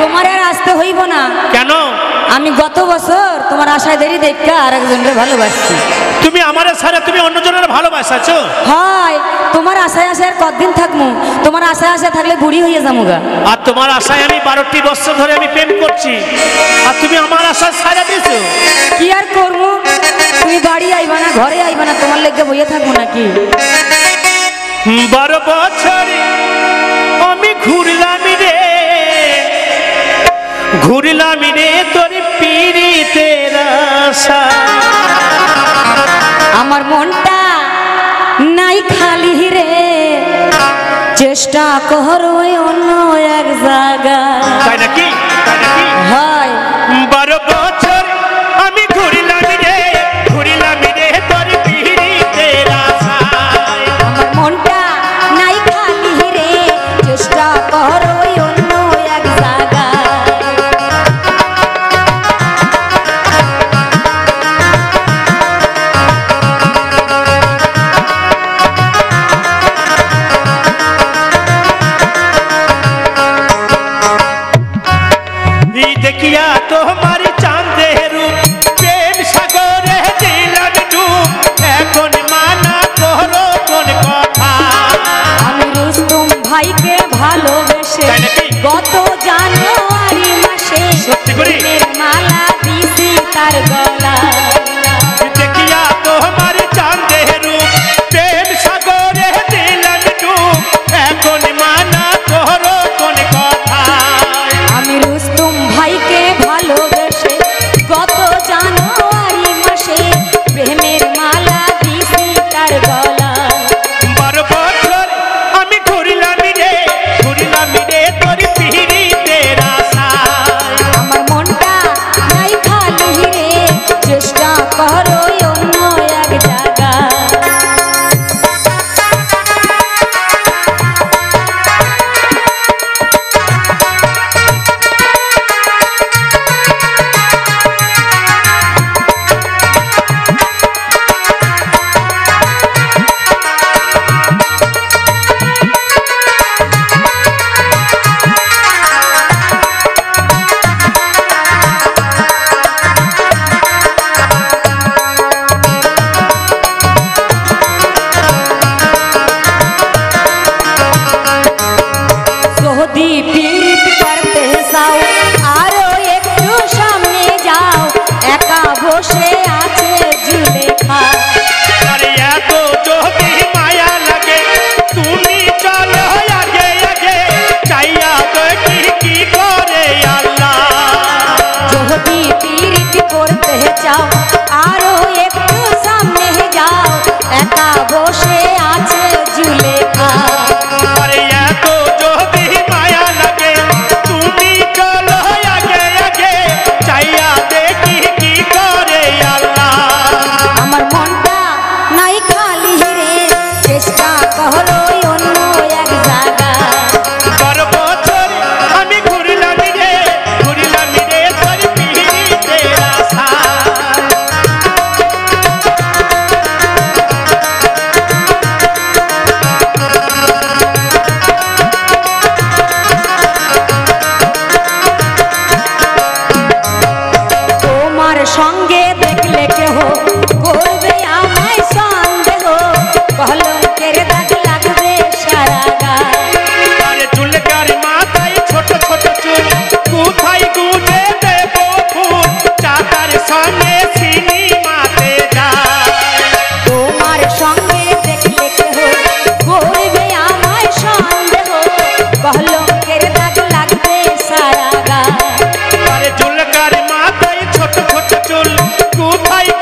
তোমার আর আসতে হইব না। কেন? আমি গত বছর তোমার আশায় দেরি দেখতে আর একজনের ভালোবাসছি। তুমি আমার সারা তুমি অন্যজনের ভালোবাসাছো হয় তোমার আশায় আশায় আর কতদিন থাকমু? তোমার আশায় আশায় থাকলে বুড়ি হয়ে যাব গা আর তোমার আশায় আমি বারোটি বছর ধরে আমি প্রেম করছি। আর তুমি আমার আশায় সারা দিয়েছ। কি আর করব তুমি বাড়ি আইবা না ঘরে আইবা না তোমার লেগে বইয়ে থাকব নাকি? বারো বছর আমি ঘুরলাম রে ঘুরলাম রে তোর পিড়িতে আশা। আমার মনটা নাই খালি রে। চেষ্টা কর অন্য এক জায়গা उठाई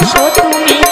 Số 出名